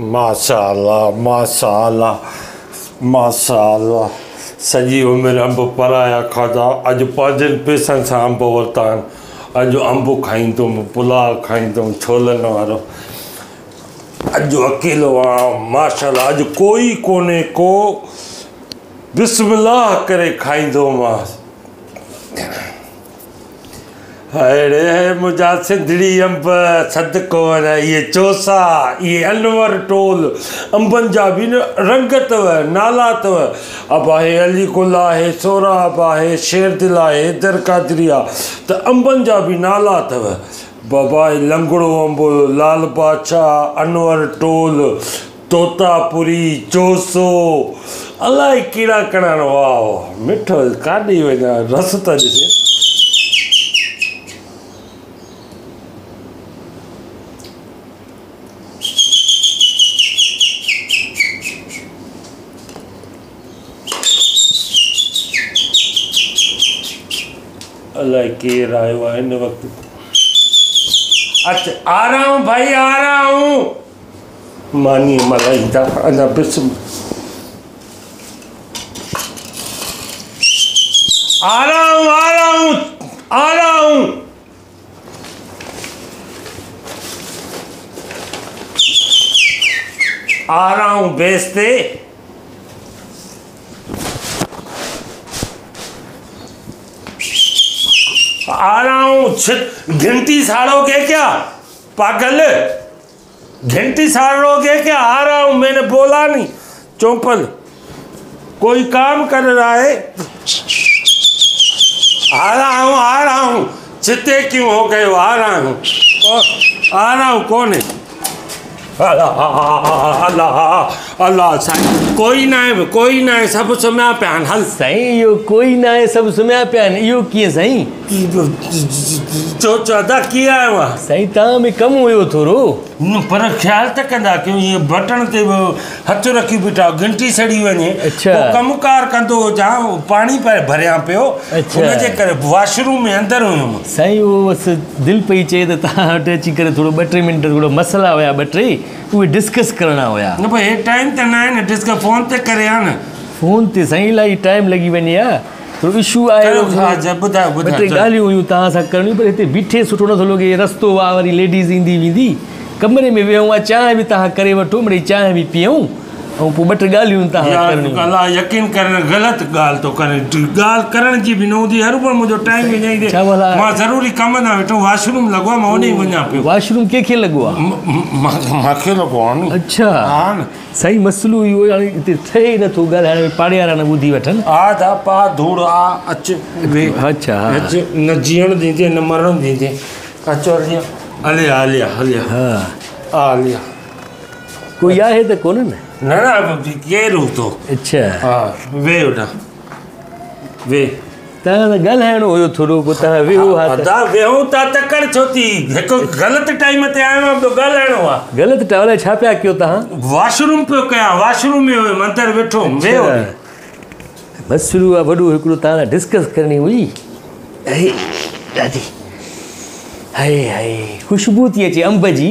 माशाल्लाह माशाल्लाह माशाल्लाह। सॼी उमिरि अंब पराया खाधा अॼु पंहिंजनि पैसनि सां अंब वरिता अॼु अंब खाईंदुमि पुलाव खाईंदुमि छोलनि वारो। अॼु अकेलो आहियाँ माशाल्लाह अॼु कोई कोन्हे को बिस्मिल्लाह करे खाईंदो माँ मुझा सिंधड़ी, अंब सदको वर इहे चोसा इहे अनवर टोल, अंबनि जा न रंग अथव नाला अथव अब आहे अली गुल आहे सोराब आहे शेर दिल आहे हैदर कादरी आहे त जा बि नाला अथव बाबाई लंगड़ो अंब लाल बादशाह, अनवर टोल, तोतापुरी, चोसो। अलाए कहिड़ा कहिड़ा वाह मिठो वञा रस त आयो आहे हिन वक़्तु। अच्छा आ रहा हूँ भाई, आ रहा हूँ। मानी मलाई अञा बिस्म आ रहा हूँ, आ रहा हूँ, आ रहा हूँ। आ रहा हूँ बेचते आ रहा हूँ घंटी साड़ोगे क्या? पागल? घंटी साड़ोगे क्या? आ रहा हूँ मैंने बोला नहीं। चौपल, कोई काम कर रहा है? आ रहा हूँ आ रहा हूँ चित्ते क्यों हो गए हो? आ रहा हूँ आ रहा हूँ कौन है? अल्लाह अल्लाह अल्लाह, साईं। कोई ना आहे कोई ना आहे सभु सुम्हिया पिया आहिनि हल साईं इहो कोई न आहे सभु सुम्हिया पिया आहिनि इहो कीअं साईं चो चौधा कीअं आयो आहे साईं तव्हां में कमु हुयो थोरो। पर ख़्यालु त कंदा कयूं ईअं बटण ते बि हथु रखी बीठा घंटी सड़ी वञे। अच्छा। कमुकार कंदो हुजां पाणी पिया भरियाँ पियो अच्छा। हुनजे करे वॉशरूम में अंदरि हुयुमि। साईं उहो बसि दिलि पई चए त तव्हां वटि अची करे थोरो ॿ टे मिंट थोरो मसइला हुया ॿ टे उहे डिस्कस करणा हुया। न भई हे टाइम त न आहे न डिस्क फ़ोन ते करे हा न फ़ोन ते साईं इलाही टाइम लॻी वञे हा। थोरो इशू आहे ॿ टे ॻाल्हियूं हुयूं तव्हां सां करणियूं पर हिते बीठे सुठो नथो लॻे रस्तो आहे वरी लेडीज़ ईंदी वेंदी। कमरे में विहूं आहे चांहि बि तव्हां करे वठो मिड़ई चांहि बि पीऊं। ऐं पोइ ॿ टे ॻाल्हियूं तव्हां अलाह यकीन करणु ग़लति ॻाल्हि थो करे। ॻाल्हि करण जी बि न हूंदी हर पर मुंहिंजो टाइम छा भला? माँ ज़रूरी कम न वेठो वॉशरूम लॻो आहे माँ होॾे ई वञा पियो वॉशरूम कंहिंखे लॻो आहे मूंखे लॻो आहे अच्छा। हा। न साईं मसइलो इहो हाणे हिते ठहे ई नथो ॻाल्हाइण में पाड़े वारा न ॿुधी वठनि आ दा पा धूड़ आ अच वे। अच्छा अच न जीअण ॾींदे न मरण ॾींदे अच हलिया हलिया हलिया। हा। हा हलिया। कोई आहे त कोन न? न न केरु हूंदो अच्छा। हा वे वेठा वे। तव्हां त ॻाल्हाइणो हुयो थोरो पोइ तव्हां विहो हा त अदा वेहूं था तकड़ छो थी हिकु ग़लति टाइम ते आयो आहियाँ ॿियो ॻाल्हाइणो आहे ग़लति टावल छा पिया कयो तव्हां वॉशरूम पियो कयां? वॉशरूम में हुयुमि अंदरि वेठो हुउमि वे होॾे। मसइलो आहे वॾो हिकिड़ो तव्हां सां डिस्कस करणी हुई दादी। हाय हाय। ख़ुशबू थी अचे अंब जी।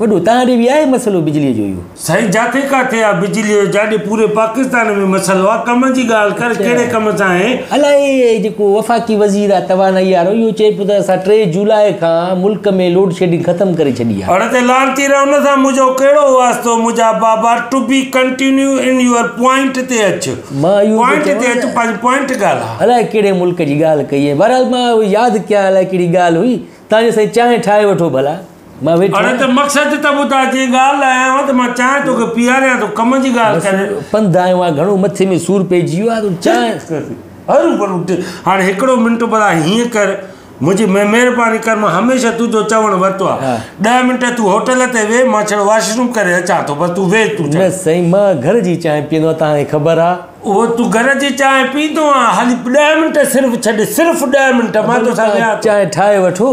वॾो तव्हां ॾे बि आहे मसइलो बिजलीअ जो इहो? साईं जाते किथे आहे बिजली जो? जाॾे पूरे पाकिस्तान में मसइलो आहे कम जी ॻाल्हि कर कहिड़े कम सां आहे? अलाए जेको वफ़ाक़ी वज़ीर आहे तवानाई वारो इहो चए पियो त असां टे जुलाई खां मुल्क में लोड शेडिंग ख़तमु करे छॾी आहे। हाणे त लानती रहो न था मुंहिंजो कहिड़ो वास्तो? मुंहिंजा बाबा to be continue in your point ते अचु। माँ इहो पॉइंट ते अचु पंहिंजी पॉइंट ॻाल्हि आहे। अलाए कहिड़े मुल्क जी ॻाल्हि कई आहे? बहरहाल माँ यादि कयां अलाए कहिड़ी ॻाल्हि हुई? तव्हांजे साईं चांहि ठाहे वठो भला। माँ वेठो हाणे त मक़सदु त ॿुधा जीअं ॻाल्हि आहियाँ त माँ चाहियाँ तोखे पीआरियाँ थो कम जी ॻाल्हि करे। पंधु आयो आहे घणो मथे में सूरु पइजी वियो आहे त चांहि। हरू भरू हाणे हिकिड़ो मिंट भला हीअं कर। मुंहिंजी महिरबानी कर माँ हमेशह तुंहिंजो चवणु वरितो आहे हा। ॾह मिंट तूं होटल ते वेह माँ छड़ो वॉशरूम करे अचां थो बसि तूं वेह तूं न साईं माँ घर जी चांहि पीअंदो आहियाँ तव्हांखे ख़बर आहे उहो तूं घर जी चांहि आहे हाली ॾह मिंट सिर्फ़ु छॾ सिर्फ़ु ॾह मिंट माँ तोसां थो चांहि ठाहे वठो।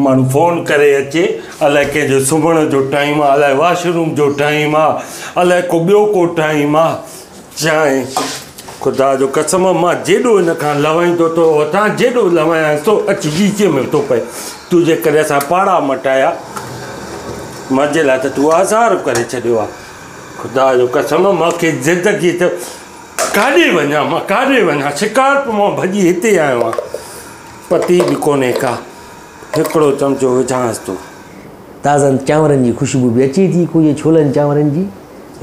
माण्हू फ़ोन करे अचे अलाए कंहिंजो सुम्हण जो टाइम आहे वॉशरूम जो टाइम आहे अलाए को ॿियो को टाइम आहे चांहि ख़ुदा जो कसम माँ जेॾो हिन खां लवाईंदो तो हुतां जेॾो लवायां तो अची गीचे में थो पए तूं जे करे पाड़ा मटाया मज़े लाइ त तूं आज़ार करे ख़ुदा जो कसम मूंखे ज़िंदगी त काॾे वञा माँ काॾे वञा शिकार माँ हिते आयो पती बि कोन्हे का हिकिड़ो चमिचो विझांसि थो ताज़नि चांवरनि जी ख़ुशबू बि अचे थी कोई छोलनि चांवरनि जी?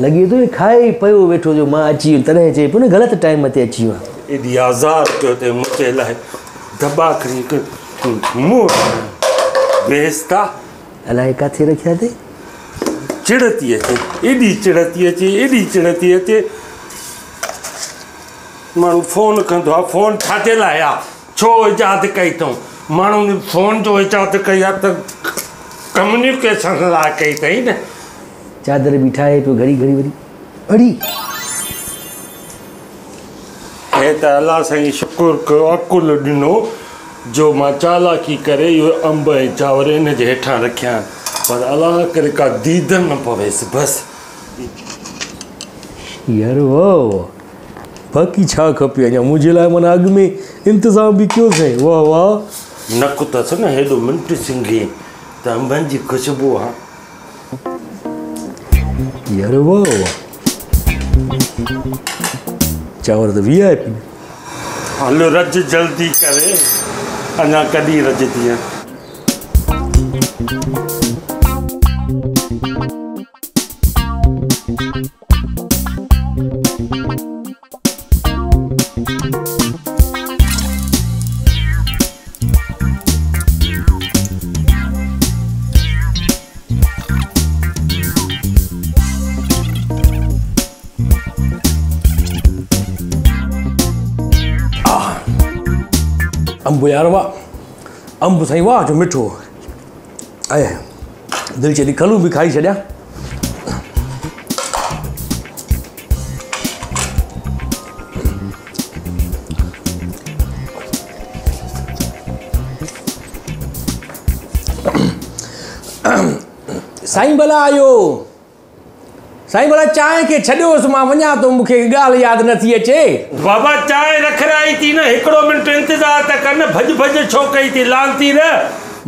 लॻे थो खाए पियो वेठो जो माँ अची वियुमि तॾहिं चए पियो न ग़लति टाइम ते अची वियो आहे एॾी आज़ार कयो अथई मूंखे लाइ दॿा खणी मुंहुं बेस्ता अलाए किथे रखिया अथई? चिड़ थी अचे एॾी चिड़ थी अचे एॾी चिड़ थी अचे। माण्हू फ़ोन कंदो आहे फ़ोन छाजे लाइ आहे छो इजाद कई अथऊं? माण्हू फ़ोन जो इजाद कई आहे त कम्युनिकेशन लाइ कई अथई न। चादर बि ठाहे पियो घड़ी घड़ी। वरी अड़ी। हे त अलाह साईं शुकुर कयो अकुल ॾिनो। जो माँ चालाकी करे इहो अंब ऐं चांवर हिन जे हेठां रखिया। पर अलाह करे का दीद न पवेसि बसि। यार वाह। बाक़ी छा खपे अञा? मुंहिंजे लाइ माना अॻु में इंतज़ाम बि कयोसीं वाह वाह। नकु अथसि न हेॾो मिंट सिंघी त अंबनि जी ख़ुशबू आहे यार वाह वाह चांवर त वी आई हलो रज जल्दी करे अञा कॾहिं रज अंब यार वाह अंब साईं वाह, जो मिठो। ऐं दिलि चए थी खलूं खाई छॾियाँ। साईं भला आयो। साईं भला चांहि खे छॾियोसि माँ वञा थो मूंखे ॻाल्हि यादि नथी अचे. बाबा चांहि रखराई थी न हिकिड़ो मिंट इंतज़ार त कर न भॼ भॼ छो कई थी लांती न।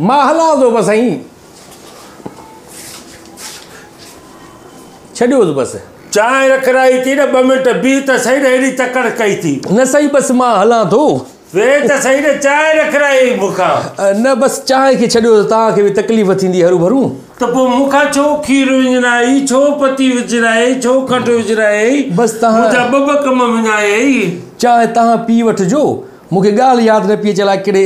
माँ हलां थो बसि साईं छॾियोसि बसि। चांहि रखराई थी न ॿ मिंट बीह त सही हेॾी तकड़ कई थी। न सही बसि माँ हलां थो। चांहि रखाई मूंखां न बसि चांहि खे छॾियोसि तव्हांखे बि तकलीफ़ थींदी हरू भरू। त पोइ मूंखां छो खीर विञाई छो पती विझराई छो खट विझराई बसि तव्हां- ॿ ॿ कम विञाई चांहि तव्हां पी वठिजो मूंखे ॻाल्हि यादि न पई अचे अलाए कहिड़े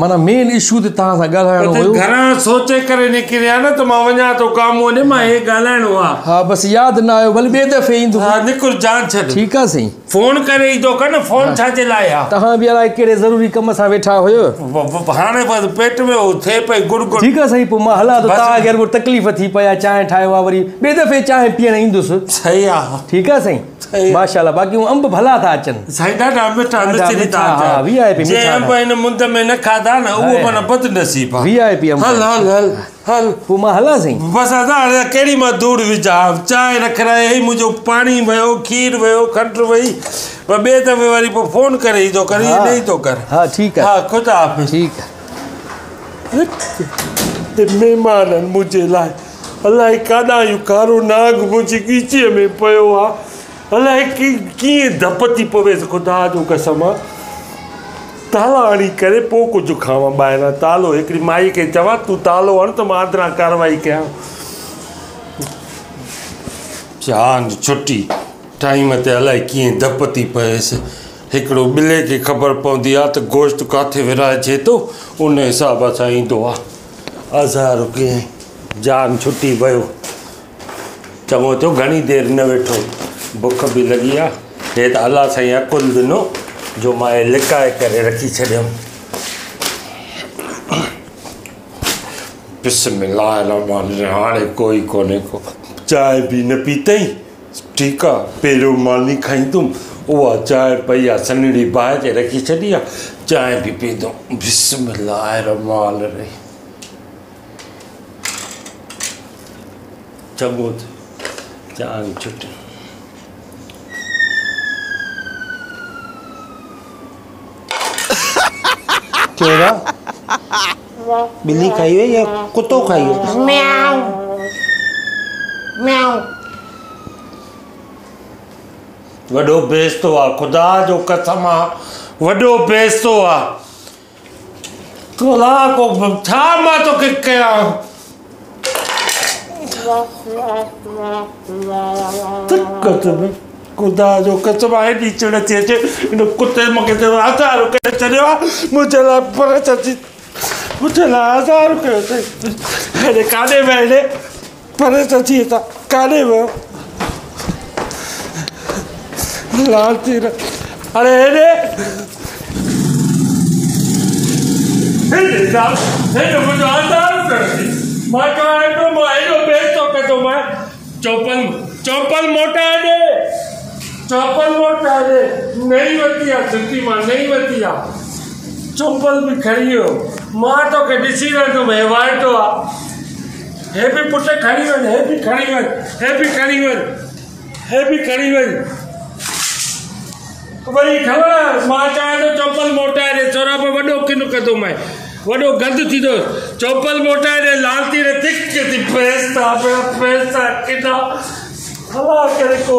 माना मेन इशू ते तव्हां सां ॻाल्हाइणो हुयो। घरां सोचे करे निकिरिया न त माँ वञा थो कमु वञे माँ हे ॻाल्हाइणो आहे हा बसि यादि न आयो भले ॿिए दफ़े ईंदो हा निकुर जान छॾ। ठीकु आहे साईं फ़ोन करे ईंदो कर न फ़ोन छाजे लाइ आहे तव्हां बि अलाए कहिड़े ज़रूरी कम सां वेठा हुयो? ब- ब- हाणे बसि पेट में उहो थिए पई गुड़ गुड़। ठीकु आहे साईं पोइ माँ हलां थो बसि। तव्हांखे अगरि तकलीफ़ थी पिया चांहि ठाहियो आहे वरी ॿिए दफ़े चांहि पीअण ईंदुसि। सही आहे ठीकु आहे साईं सही। माशाल्लाह बाक़ी अंब भला था अचनि। साईं ॾाढा मिठा मिठा, था हा, वी आई पी जे मिठा अंब था। हिन मुंद में न खाधा न उहो हाय, माना हाय। बदनसीब आहे वी आई पी अंब हल हल हल हल पोइ माँ हलां साईं बसि असां हाणे कहिड़ी माँ धूड़ विझां चांहि रखराई मुंहिंजो पाणी वियो खीर वियो खंडु वई पर ॿिए दफ़े वरी पोइ फ़ोन करे ईंदो कर ईअं न ईंदो कर हा ठीकु हा. आहे ख़ुदा हाफ़िज़ ठीकु आहे हे. महिमान आहिनि मुंहिंजे लाइ अलाए काॾां इहो कारो नाग मुंहिंजी ॻीचीअ में पियो आहे अलाए की कीअं धप थी पवेसि ख़ुदा जो कसम आहे ताला हणी करे पोइ कुझु खावां ॿाहिरां तालो हिकिड़ी माई खे चवां तूं तालो हण त माँ आदरा कारवाई कयां चाँद छुटी टाइम ते अलाए कीअं धप थी पएसि हिकिड़ो ॿिले खे ख़बर पवंदी आहे त गोश्त किथे विराइजे थो उन हिसाब सां ईंदो आहे हज़ार कीअं जान छुटी वियो चङो थियो घणी देरि न वेठो बुख बि लॻी आहे हे त अलाह साईं अकुलु ॾिनो जो माँ हे लिकाए करे रखी छॾियमि बिस्मिल्लाह रहमान रहीम। हाणे कोई को। चांहि बि न पीतई। ठीकु आहे पहिरियों मानी खाईंदुमि। उहा चांहि पई आहे सन्हड़ी बाहि ते रखी छॾी आहे चांहि बि पीतुमि बिस्मिल्लाह रहमान रहीम। चङो थियो चांहि छुटी। कहिड़ा ॿिली खाई हुई या कुतो खाई हुई Meow. Meow. वॾो बेस्तो आहे ख़ुदा जो कसम आहे वॾो बेस्तो आहे तोला को छा माँ तोखे कयां? कसम ख़ुदा जो कसम आहे एॾी चिड़ थी अचे हिन कुते मूंखे चयो हज़ार रुपया छॾियो आहे मुंहिंजे लाइ पर अची मुंहिंजे लाइ हज़ार रुपयो अथई हेॾे काॾे विया हेॾे पर अची हितां काॾे वियो लालची र अरे हेॾे हेॾे लाल हेॾे मुंहिंजो हज़ार रुपयो अची माँ हेॾो बेस्तो कंदो माँ चौपल चौपल मोटाए ॾे चौपल ॾे नई वरिती आहे सिटी माँ वरिती आहे चौपल बि खणी वियो माँ तोखे ॾिसी रहंदुमि हे वाइटो आहे हे बि पुटु खणी वञ हे बि खणी वञ हे बि खणी वञ हे बि खणी वञ वरी ख़बर माँ चवां थो चौपल मोटाए ॾे छोरा पोइ वॾो किन कंदो मैं? वॾो गंद थींदो चौपल मोटाए ॾे लाल थी रे थिक थी पैसा पिया पैसा किना हला करे को।